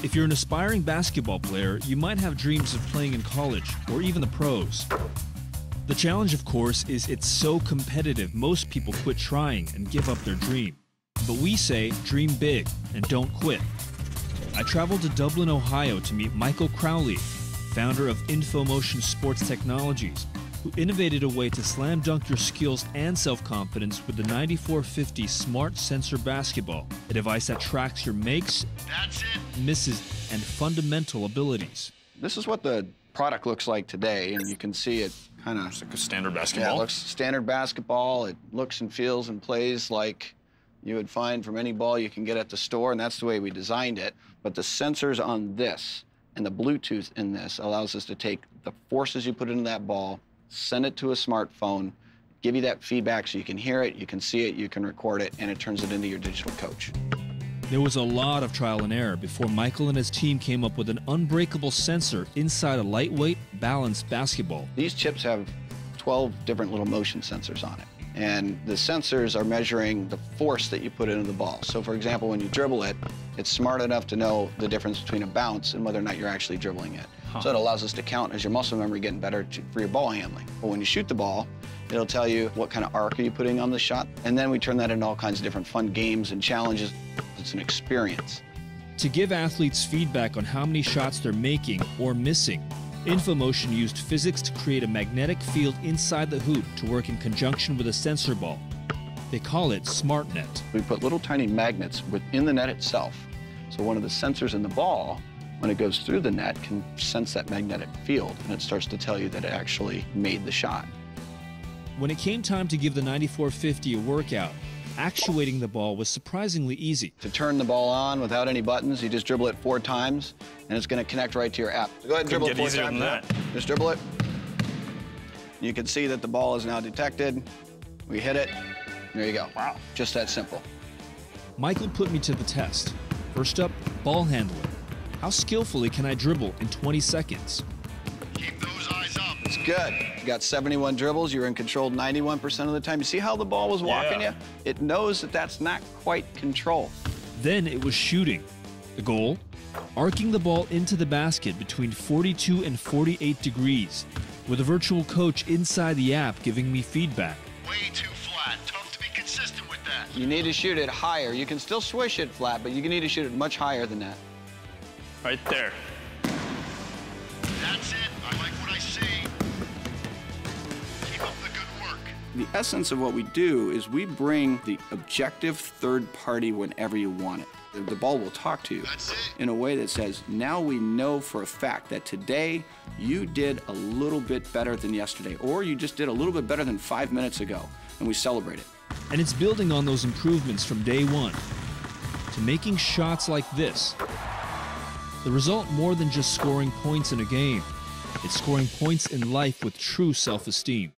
If you're an aspiring basketball player, you might have dreams of playing in college or even the pros. The challenge, of course, is it's so competitive most people quit trying and give up their dream. But we say dream big and don't quit. I traveled to Dublin, Ohio to meet Michael Crowley, founder of InfoMotion Sports Technologies, who innovated a way to slam dunk your skills and self confidence with the 94Fifty Smart Sensor Basketball, a device that tracks your makes, misses, and fundamental abilities. This is what the product looks like today, and you can see it kind of. It's like a standard Yeah, basketball. it looks standard basketball. It looks and feels and plays like you would find from any ball you can get at the store, and that's the way we designed it. But the sensors on this and the Bluetooth in this allows us to take the forces you put into that ball, send it to a smartphone, give you that feedback so you can hear it, you can see it, you can record it, and it turns it into your digital coach. There was a lot of trial and error before Michael and his team came up with an unbreakable sensor inside a lightweight, balanced basketball. These chips have 12 different little motion sensors on it. And the sensors are measuring the force that you put into the ball. So, for example, when you dribble it, it's smart enough to know the difference between a bounce and whether or not you're actually dribbling it. So it allows us to count as your muscle memory getting better to, for your ball handling. But when you shoot the ball, it'll tell you what kind of arc are you putting on the shot. And then we turn that into all kinds of different fun games and challenges. It's an experience. To give athletes feedback on how many shots they're making or missing, InfoMotion used physics to create a magnetic field inside the hoop to work in conjunction with a sensor ball. They call it SmartNet. We put little tiny magnets within the net itself. So one of the sensors in the ball, when it goes through the net, can sense that magnetic field, and it starts to tell you that it actually made the shot. When it came time to give the 94Fifty a workout, actuating the ball was surprisingly easy. To turn the ball on without any buttons, you just dribble it four times, and it's going to connect right to your app. So go ahead and Couldn't dribble it get four easier times. than that. Just dribble it. You can see that the ball is now detected. We hit it. There you go. Wow. Just that simple. Michael put me to the test. First up, ball handling. How skillfully can I dribble in 20 seconds? It's good. You got 71 dribbles. You're in control 91% of the time. You see how the ball was walking Yeah. you? It knows that that's not quite control. Then it was shooting. The goal? Arcing the ball into the basket between 42 and 48 degrees, with a virtual coach inside the app giving me feedback. Way too flat. Tough to be consistent with that. You need to shoot it higher. You can still swish it flat, but you need to shoot it much higher than that. Right there. That's it. The essence of what we do is we bring the objective third party whenever you want it. The- The ball will talk to you in a way that says, now we know for a fact that today you did a little bit better than yesterday, or you just did a little bit better than five minutes ago, and we celebrate it. And it's building on those improvements from day one to making shots like this. The result more than just scoring points in a game, it's scoring points in life with true self esteem.